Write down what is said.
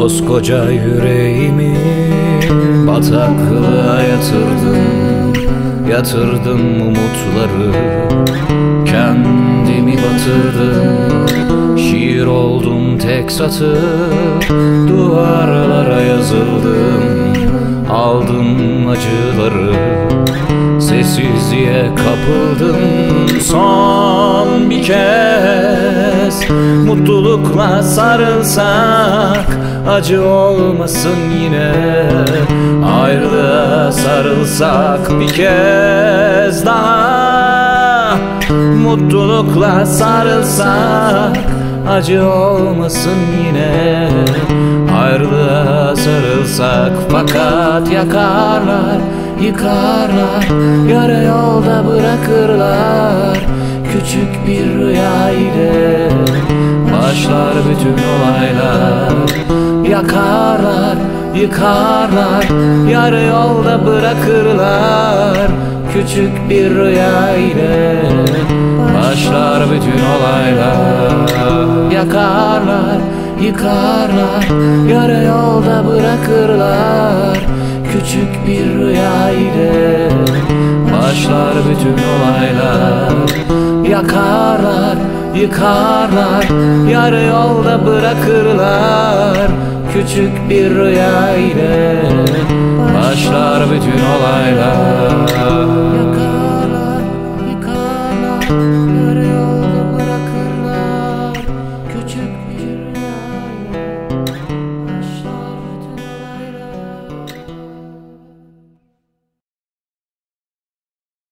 Koskoca yüreğimi bataklığa yatırdım Yatırdım umutları. Kendimi batırdım Şiir oldum tek satır. Duvarlara yazıldım Aldım acıları. Sessizliğe kapıldım son bir kez. Mutlulukla sarılsak acı olmasın yine. Ayrılığa sarılsak bir kez daha. Mutlulukla sarılsak acı olmasın yine. Ayrılığa sarılsak fakat yakarlar Yıkarlar. Yarı yolda bırakırlar Küçük bir rüya ile. Başlar bütün olaylar Yakarlar yıkarlar Yarı yolda bırakırlar. Küçük bir rüya ile Başlar bütün olaylar. Yakarlar yıkarlar Yarı yolda bırakırlar. Küçük bir rüya ile Başlar bütün olaylar. Yakarlar, yıkarlar Yarı yolda bırakırlar Küçük bir rüya ile Başlar bütün olaylar